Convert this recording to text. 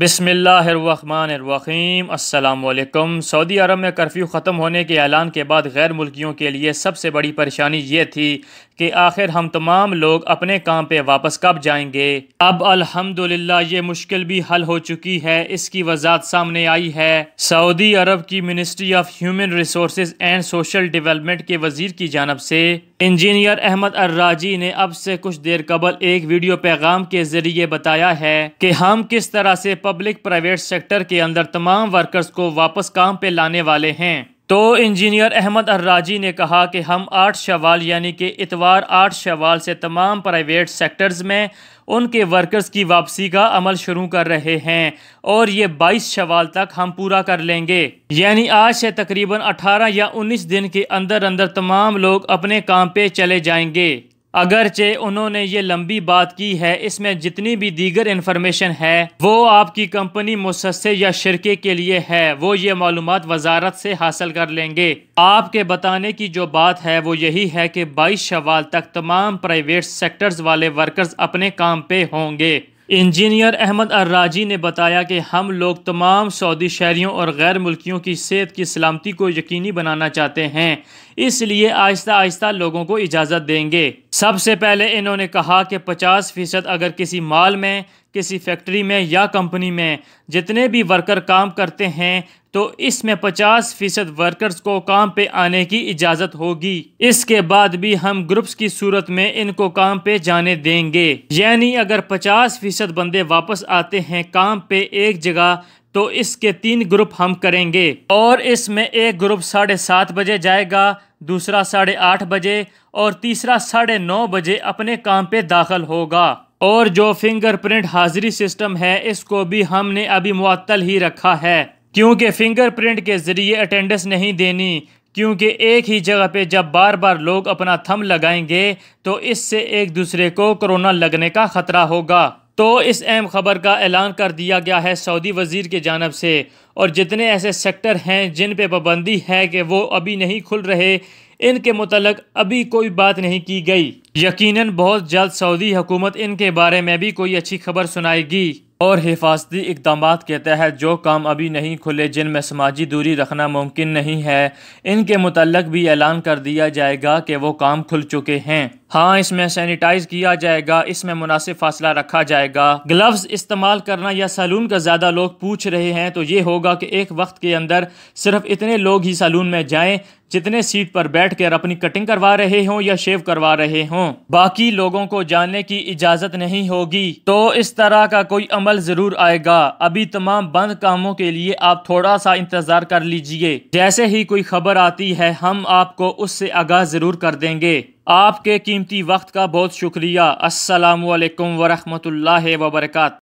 बिसमीम अल्लाम सऊदी अरब में कर्फ्यू ख़त्म होने के ऐलान के बाद गैर मुल्कियों के लिए सबसे बड़ी परेशानी ये थी कि आखिर हम तमाम लोग अपने काम पे वापस कब जाएँगे? अब अल्हम्दुलिल्लाह ये मुश्किल भी हल हो चुकी है। इसकी वजात सामने आई है। सऊदी अरब की ministry of human resource and social development के वज़ीर की जानब से इंजीनियर अहमद अर्राजी ने अब से कुछ देर कबल एक वीडियो पैगाम के ज़रिए बताया है कि हम किस तरह से पब्लिक प्राइवेट सेक्टर के अंदर तमाम वर्कर्स को वापस काम पे लाने वाले हैं। तो इंजीनियर अहमद अर्राजी ने कहा कि हम आठ शवाल, यानी कि इतवार आठ शवाल से तमाम प्राइवेट सेक्टर्स में उनके वर्कर्स की वापसी का अमल शुरू कर रहे हैं और ये 22 शवाल तक हम पूरा कर लेंगे। यानी आज से तकरीबन 18 या 19 दिन के अंदर अंदर तमाम लोग अपने काम पे चले जाएँगे। अगरचे उन्होंने ये लंबी बात की है, इसमें जितनी भी दीगर इन्फॉर्मेशन है, वो आपकी कंपनी मुसस्से या शिरके के लिए है, वो ये मालूम वजारत से हासिल कर लेंगे। आपके बताने की जो बात है, वो यही है कि 22 शवाल तक तमाम प्राइवेट सेक्टर्स वाले वर्कर्स अपने काम पे होंगे। इंजीनियर अहमद अर्राजी ने बताया कि हम लोग तमाम सऊदी शहरीों और गैर मुल्कियों की सेहत की सलामती को यकीनी बनाना चाहते हैं, इसलिए आहिस्ता आहिस्ता लोगों को इजाज़त देंगे। सबसे पहले इन्होंने कहा कि 50 फ़ीसद अगर किसी माल में, किसी फैक्ट्री में या कंपनी में जितने भी वर्कर काम करते हैं तो इसमें 50 फ़ीसद वर्कर्स को काम पे आने की इजाज़त होगी। इसके बाद भी हम ग्रुप्स की सूरत में इनको काम पे जाने देंगे। यानी अगर 50 फ़ीसद बंदे वापस आते हैं काम पे एक जगह तो इसके तीन ग्रुप हम करेंगे। और इसमें एक ग्रुप साढ़े सात बजे जाएगा, दूसरा साढ़े आठ बजे, और तीसरा साढ़े नौ बजे अपने काम पे दाखिल होगा। और जो फिंगरप्रिंट हाजिरी सिस्टम है, इसको भी हमने अभी मुअत्तल ही रखा है। क्योंकि फिंगरप्रिंट के ज़रिए अटेंडेंस नहीं देनी, क्योंकि एक ही जगह पे जब बार बार लोग अपना थम लगाएँगे तो इससे एक दूसरे को कोरोना लगने का ख़तरा होगा। तो इस अहम खबर का ऐलान कर दिया गया है सऊदी वज़ीर के जानब से, और जितने ऐसे सेक्टर हैं जिन पे पाबंदी है कि वो अभी नहीं खुल रहे, इनके मतलब अभी कोई बात नहीं की गई। यकीनन बहुत जल्द सऊदी हुकूमत इनके बारे में भी कोई अच्छी खबर सुनाएगी। और हिफाजती इकदाम के तहत जो काम अभी नहीं खुले, जिनमें समाजी दूरी रखना मुमकिन नहीं है, इनके मतलब भी ऐलान कर दिया जाएगा कि वो काम खुल चुके हैं। हाँ इसमें सैनिटाइज किया जाएगा, इसमें मुनासिब फासला रखा जाएगा। ग्लव्स इस्तेमाल करना या सैलून का ज़्यादा लोग पूछ रहे हैं तो ये होगा कि एक वक्त के अंदर सिर्फ़ इतने लोग ही सैलून में जाएँ, जितने सीट पर बैठ कर अपनी कटिंग करवा रहे हों या शेव करवा रहे हों। बाकी लोगों को जाने की इजाज़त नहीं होगी। तो इस तरह का कोई अमल ज़रूर आएगा। अभी तमाम बंद कामों के लिए आप थोड़ा सा इंतज़ार कर लीजिए। जैसे ही कोई खबर आती है, हम आपको उससे आगाह ज़रूर कर देंगे। आपके कीमती वक्त का बहुत शुक्रिया। असलकम वरहमल वर्का